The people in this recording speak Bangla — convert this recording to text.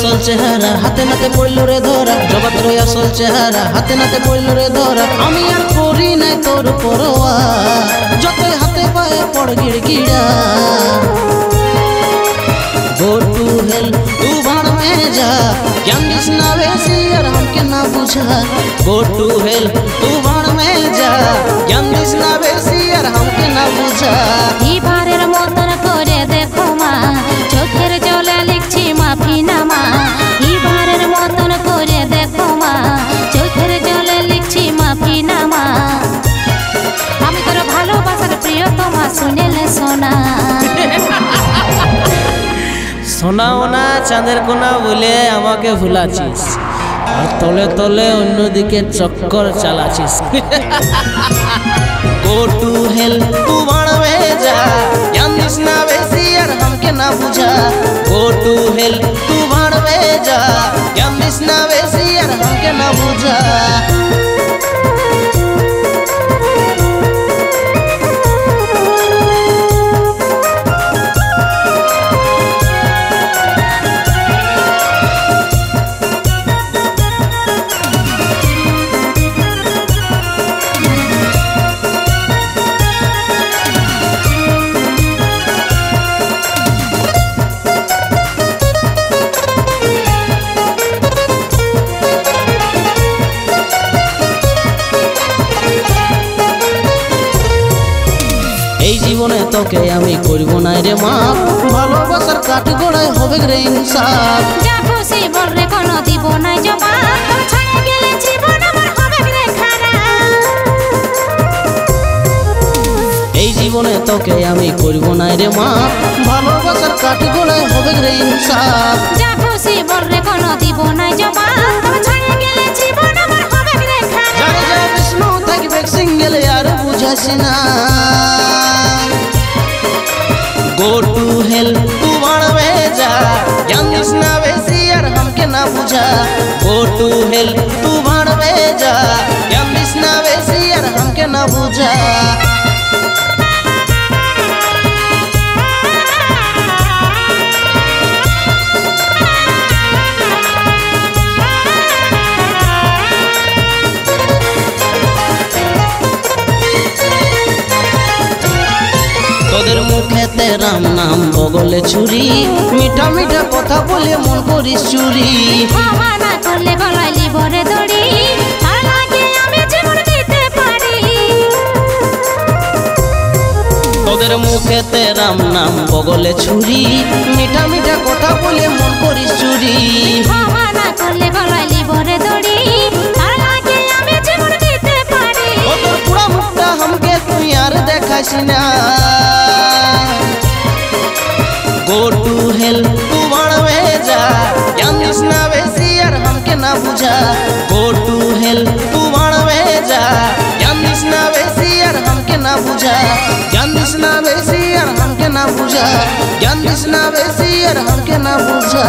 আসল চেহারা, হাতে নাতে পড়ল রে ধরা জবাব রই আসল চেহারা, হাতে নাতে পড়ল রে ধরা। আমি আর করি নাই তোর পরোয়া যতই হাতে পায়ে পড় গিড়গিড়া। গো টু হেল, তু ভাড় মে যা, জ্ঞান দিস না বেশি আর আমাকে না বুঝা। গো টু হেল, তু ভাড় মে যা। সোনাও না, চাঁদের কোনা বলে আমাকে ভুলাছিস আর তলে তলে অন্যদিকে চক্কর চালাছিস গো হেল, তু বেশি আর না হেল, তু আর না জীবনে তোকে আমি করব না রে মা। ভালোবাসার কাঠ গোড়ায় হবে রে ইনসাফ যা খুশি বল রে কোনো দিব জবাব এই জীবনে তোকে আমি করব না রে মা। ভালোবাসার কাঠ গোড়ায় হবে রে ইনসাফ যা খুশি বল রে কোনো দিব गो टू हेल तू भर में जा यम कृष्णा वैसी यार हमके ना बुझा। তোদের মুখেতে রাম নাম বগলে ছুরি। মিঠা মিঠা কথা বলে মন করিস চুরি। তোদের মুখেতে রাম নাম বগলে ছুরি। মিঠা মিঠা কথা বলে মন করিস চুরি। পুরা। মুখটা তুই আর দেখাস না। टू हेल तू में जा कृष्णा वैसी यार हमके ना बुझा। गो टू हेल तू यार हमके ना बुझा। कृष्णा वैसी यार हमके ना बुझा यार हमके ना बुझा।